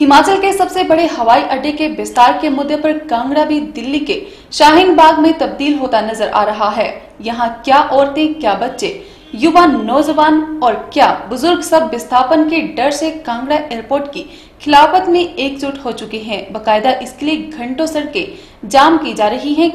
हिमाचल के सबसे बड़े हवाई अड्डे के विस्तार के मुद्दे पर कांगड़ा भी दिल्ली के शाहीन बाग में तब्दील होता नज़र आ रहा है। यहाँ क्या औरतें, क्या बच्चे? युवा नौजवान और क्या बुज़ुर्ग सब विस्थापन के डर से कांगड़ा एयरपोर्ट की खिलाफत में एकजुट हो चुके हैं। बकायदा इसके लिए घंटों सड़कें जाम की जा रही हैं।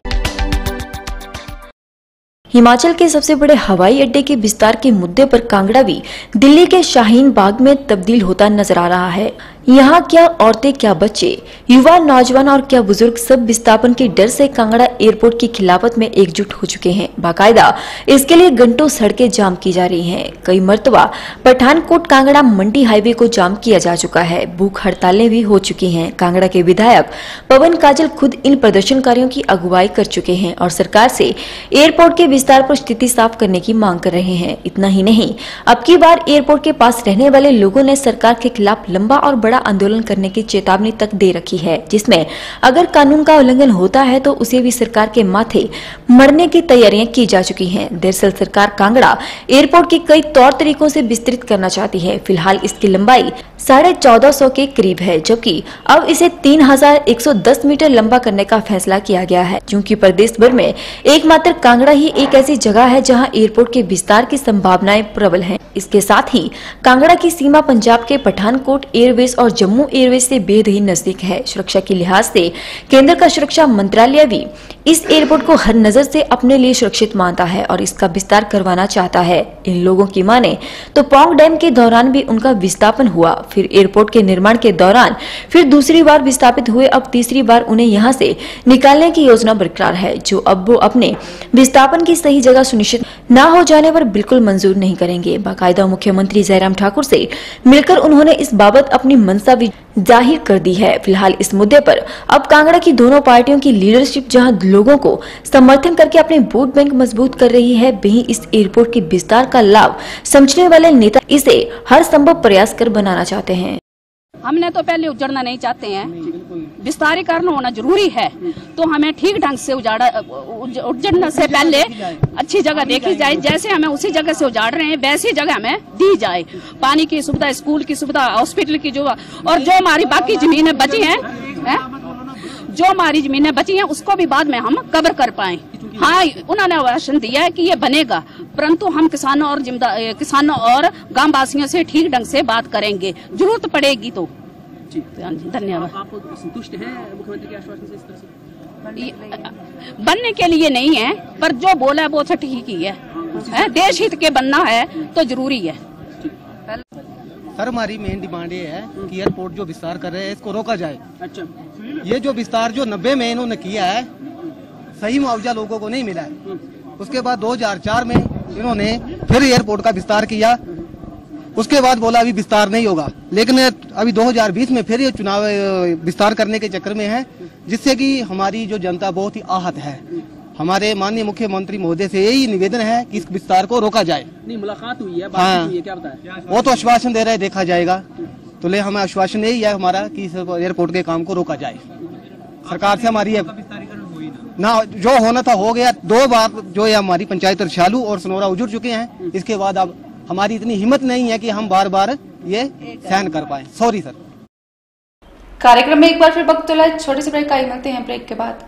हिमाचल के सबसे बड़े हवाई अड्डे के विस्तार के मुद्दे पर कांगड़ा भी दिल्ली के शाहीन बाग में तब्दील होता नज़र आ रहा है। यहाँ क्या औरतें, क्या बच्चे? युवा, नौजवान और क्या बुज़ुर्ग सब विस्थापन के डर से कांगड़ा एयरपोर्ट की खिलाफत में एकजुट हो चुके हैं। बाकायदा इसके लिए घंटों सड़कें जाम की जा रही हैं। कई मरतबा पठानकोट कांगड़ा मंडी हाईवे को जाम किया जा चुका है। भूख हड़तालें भी हो चुकी हैं। कांगड़ा के विधायक पवन काजल खुद इन प्रदर्शनकारियों की अगुवाई कर चुके हैं और सरकार से एयरपोर्ट के विस्तार पर स्थिति साफ़ करने की मांग कर रहे हैं। इतना ही नहीं, अब की बार एयरपोर्ट के पास रहने वाले लोगों ने सरकार के खिलाफ लंबा और बड़ा आंदोलन करने की चेतावनी तक दे रखी है, जिसमें अगर कानून का उल्लंघन होता है तो उसे भी सरकार के माथे मरने की तैयारियाँ की जा चुकी हैं। दरअसल सरकार कांगड़ा एयरपोर्ट के कई तौर तरीकों से विस्तृत करना चाहती है। फ़िलहाल इसकी लंबाई साढ़े चौदह सौ के करीब है, जबकि अब इसे तीन हज़ार एक सौ दस मीटर लंबा करने का फैसला किया गया है। क्योंकि प्रदेश भर में एकमात्र कांगड़ा ही एक ऐसी जगह है जहाँ एयरपोर्ट के विस्तार की संभावनाएँ प्रबल हैं। इसके साथ ही कांगड़ा की सीमा पंजाब के पठानकोट एयरवेज और जम्मू एयरवेज से बेहद ही नज़दीक है। सुरक्षा के लिहाज से केंद्र का सुरक्षा मंत्रालय भी इस एयरपोर्ट को हर नज़र से अपने लिए सुरक्षित मानता है और इसका विस्तार करवाना चाहता है। इन लोगों की माने तो पोंग डैम के दौरान भी उनका विस्थापन हुआ। फिर एयरपोर्ट के निर्माण के दौरान फिर दूसरी बार विस्थापित हुए। अब तीसरी बार उन्हें यहाँ से निकालने की योजना बरकरार है, जो अब वो अपने विस्थापन की सही जगह सुनिश्चित न हो जाने पर बिल्कुल मंजूर नहीं करेंगे। बाकायदा मुख्यमंत्री जयराम ठाकुर से मिलकर उन्होंने इस बाबत अपनी मंशा भी ज़ाहिर कर दी है। फ़िलहाल इस मुद्दे पर अब कांगड़ा की दोनों पार्टियों की लीडरशिप जहाँ लोगों को समर्थन करके अपने वोट बैंक मज़बूत कर रही है, वही इस एयरपोर्ट के विस्तार का लाभ समझने वाले नेता इसे हर संभव प्रयास कर बनाना चाहते हैं। हमने तो पहले उजड़ना नहीं चाहते हैं। विस्तारीकरण होना ज़रूरी है। तो हमें ठीक ढंग से उजाड़ा उजड़ने से पहले अच्छी जगह देखी जाए जैसे हमें उसी जगह से उजाड़ रहे हैं वैसी जगह हमें दी जाए। पानी की सुविधा स्कूल की सुविधा हॉस्पिटल की जो और जो हमारी बाकी जमीनें बची हैं हैं, जो हमारी जमीनें बची हैं उसको भी बाद में हम कवर कर पाए। हाँ उन्होंने आश्वासन दिया है कि ये बनेगा परंतु हम किसानों और जिम्मेदार किसानों और गाँव वासियों से ठीक ढंग से बात करेंगे। ज़रूरत पड़ेगी तो। जी, धन्यवाद। आप संतुष्ट हैं मुख्यमंत्री के आश्वासन से इस तरह से? बनने के लिए नहीं है पर जो बोला है वो तो ठीक ही है, है देश हित के बनना है तो ज़रूरी है। सर हमारी मेन डिमांड ये है कि एयरपोर्ट जो विस्तार कर रहे हैं इसको रोका जाए। अच्छा। ये जो विस्तार जो नब्बे में इन्होंने किया है सही मुआवजा लोगों को नहीं मिला है। उसके बाद 2004 में इन्होंने फिर एयरपोर्ट का विस्तार किया। उसके बाद बोला अभी विस्तार नहीं होगा। लेकिन अभी 2020 में फिर ये चुनाव विस्तार करने के चक्कर में है जिससे कि हमारी जो जनता बहुत ही आहत है। हमारे माननीय मुख्यमंत्री महोदय से यही निवेदन है कि इस विस्तार को रोका जाए। नहीं मुलाकात हुई है हाँ। हुई है क्या बताया वो तो आश्वासन दे रहे हैं देखा जाएगा। तो ले हमें आश्वासन यही है हमारा कि इस एयरपोर्ट के काम को रोका जाए। सरकार से हमारी है ना। जो होना था हो गया। दो बार जो है हमारी पंचायत रशालू और सनोरा उजुड़ चुके हैं। इसके बाद अब हमारी इतनी हिम्मत नहीं है कि हम बार बार ये सहन कर पाए। सॉरी सर कार्यक्रम में एक बार फिर वक्त छोटे से ब्रेक का ही मिलते हैं ब्रेक के बाद।